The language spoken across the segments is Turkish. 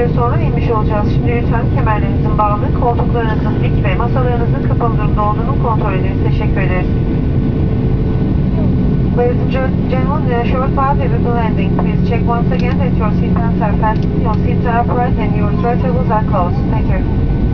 süre sonra inmiş olacağız. Şimdi lütfen kemerlerinizin bağlı, koltuklarınızın dik ve masalarınızın kapalı durumda olduğunu kontrol ediniz. Teşekkür ederiz. Ladies and gentlemen, the short file will be landing. Please check once again that your seatbelts are fastened, your seats are upright, and your door tables are closed. Thank you.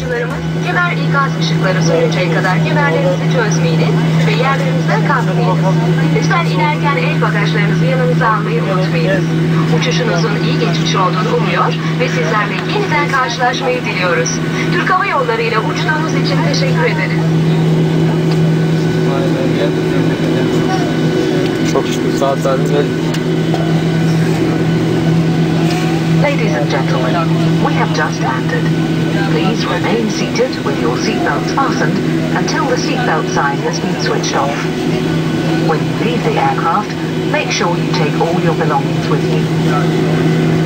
Yolcularımız, kemer ikaz ışıkları sönünceye kadar kemerlerinizi çözmeyiniz ve yerlerinizde kalkmayınız. Lütfen inerken el bagajlarınızı yanınıza almayı unutmayınız. Uçuşunuzun iyi geçmiş olduğunu umuyor ve sizlerle yeniden karşılaşmayı diliyoruz. Türk Hava Yolları ile uçtuğunuz için teşekkür ederiz. Çok şükür saatlerinde Ladies and gentlemen, we have just landed. Please remain seated with your seatbelts fastened until the seatbelt sign has been switched off. When you leave the aircraft, make sure you take all your belongings with you.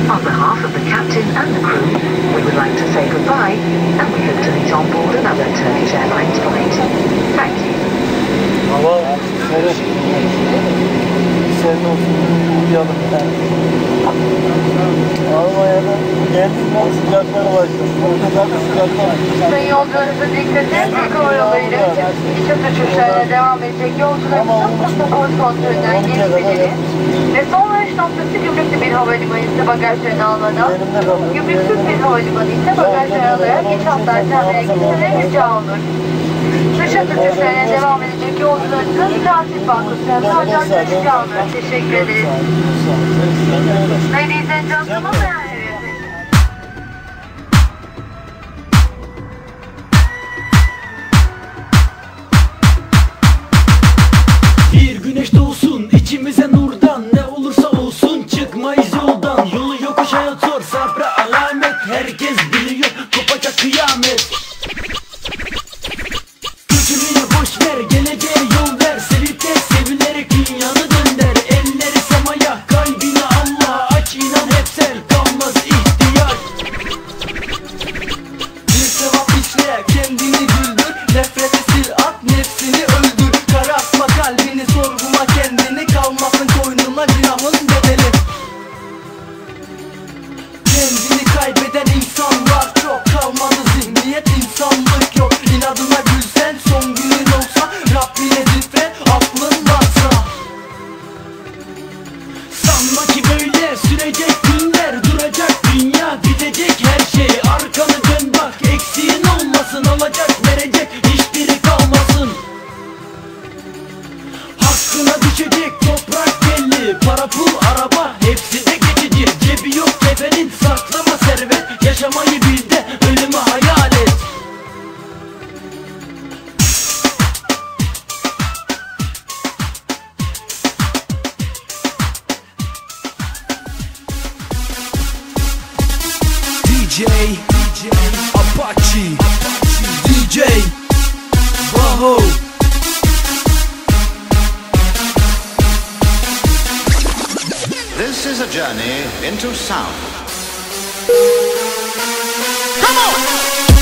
On behalf of the captain and the crew, we would like to say goodbye and we hope to meet on board another Turkish Airlines flight. Thank you. Hava serin. Serin olsun. Uyuyalım bir tane. Almanya'da geldiğinden sıcakları başladı. O kadar da sıcaklar. Sayın yolcularınıza dikkat edin. Türk Hava Yolları ile iç uçuşlarına devam edecek yolcularımızın pasaport kontrolünden geçmeleri ve son varış noktası Gümrüklü bir havalimanı ise bagajlarını almadan, Gümrüksüz bir havalimanı ise bagajları alarak iç hatlar terminale gitmeleri rica olur. Uçuşlarına devam edecek yolcularımızın transit rica olur. Teşekkür ederiz. Ladies and gentlemen, DJ, DJ Apache, DJ Baho. This is a journey into sound. Come on!